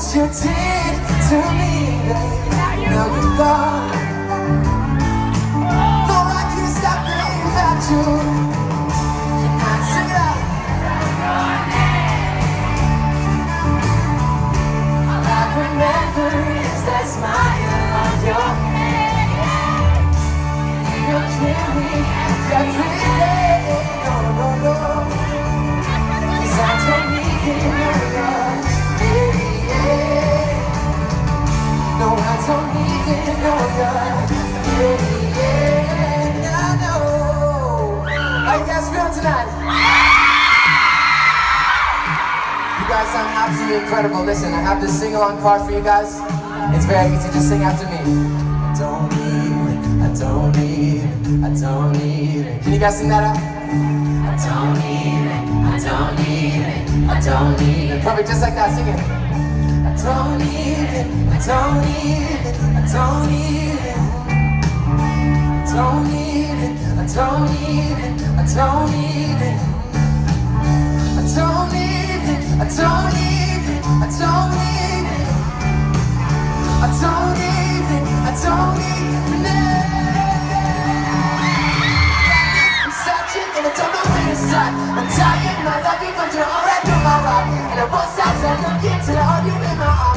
what you did to me. Now you're gone. No, I can't stop thinking about you. It out? All I remember is that smile on your face. You're How you guys feeling tonight? You guys sound absolutely incredible. Listen, I have this sing-along part for you guys. It's very easy. Just sing after me. I don't even, I don't even, I don't even. Can you guys sing that out? I don't even, I don't even, I don't even. Perfect, just like that. Sing it. I don't I don't even. I don't even, I don't even, I don't even. I don't even, I don't even. I'm searching and I don't know where I'm tired my I love you, but you're alright through my rock And I won't stop, so I'm looking to the audio in my arms.